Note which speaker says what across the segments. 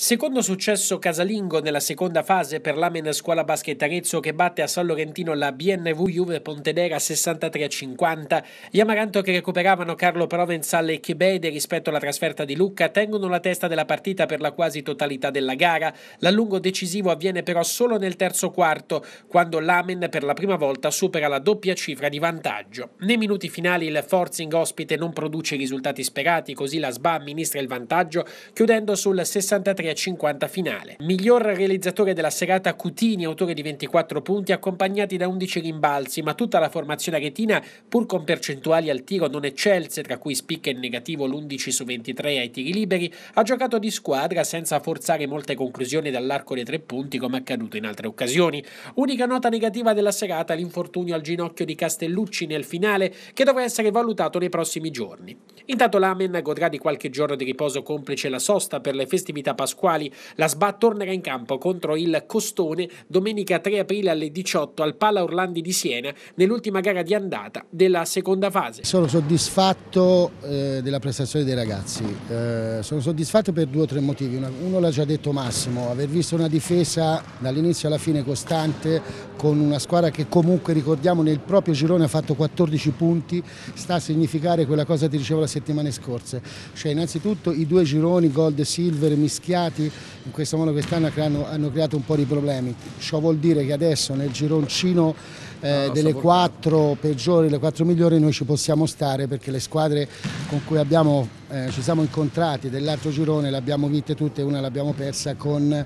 Speaker 1: Secondo successo casalingo nella seconda fase per l'Amen Scuola Basket Arezzo che batte a San Lorentino la BNV Juve Pontedera 63-50. Gli Amaranto che recuperavano Carlo Provenzal e Chibeide rispetto alla trasferta di Lucca tengono la testa della partita per la quasi totalità della gara. L'allungo decisivo avviene però solo nel terzo quarto, quando l'Amen per la prima volta supera la doppia cifra di vantaggio. Nei minuti finali il Forzing ospite non produce i risultati sperati, così la SBA amministra il vantaggio, chiudendo sul 63 a 50 finale. Miglior realizzatore della serata Cutini, autore di 24 punti, accompagnati da 11 rimbalzi, ma tutta la formazione aretina, pur con percentuali al tiro non eccelse, tra cui spicca in negativo l'11 su 23 ai tiri liberi, ha giocato di squadra senza forzare molte conclusioni dall'arco dei tre punti come accaduto in altre occasioni. Unica nota negativa della serata, l'infortunio al ginocchio di Castellucci nel finale, che dovrà essere valutato nei prossimi giorni. Intanto l'Amen godrà di qualche giorno di riposo complice la sosta per le festività pasquali pasquali. La SBA tornerà in campo contro il Costone domenica 3 aprile alle 18 al Pala Orlandi di Siena nell'ultima gara di andata della seconda fase.
Speaker 2: Sono soddisfatto eh, della prestazione dei ragazzi, eh, sono soddisfatto per due o tre motivi. Uno, l'ha già detto Massimo, aver visto una difesa dall'inizio alla fine costante con una squadra che comunque ricordiamo nel proprio girone ha fatto 14 punti, sta a significare quella cosa che ti dicevo la settimana scorsa, cioè innanzitutto i due gironi gold e silver mischiati creati, in questo modo quest'anno hanno, hanno, creato un po' di problemi. Ciò vuol dire che adesso nel gironcino eh, no, delle quattro peggiori, le quattro migliori noi ci possiamo stare perché le squadre con cui abbiamo, eh, ci siamo incontrati dell'altro girone le abbiamo vinte tutte e una l'abbiamo persa con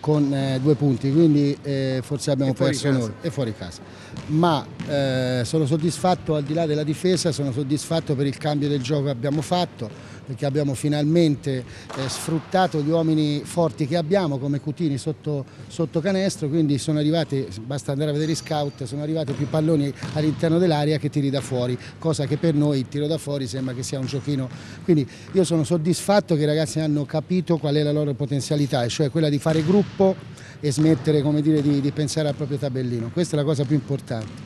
Speaker 2: con eh, due punti, quindi eh, forse abbiamo perso noi e fuori casa. Ma eh, sono soddisfatto al di là della difesa, sono soddisfatto per il cambio del gioco che abbiamo fatto, perché abbiamo finalmente eh, sfruttato gli uomini forti che abbiamo come Cutini sotto, sotto, canestro, quindi sono arrivati, basta andare a vedere i scout, sono arrivati più palloni all'interno dell'area che tiri da fuori, cosa che per noi il tiro da fuori sembra che sia un giochino. Quindi io sono soddisfatto che i ragazzi hanno capito qual è la loro potenzialità, cioè quella di fare gruppo e smettere dire, di, di pensare al proprio tabellino. Questa è la cosa più importante.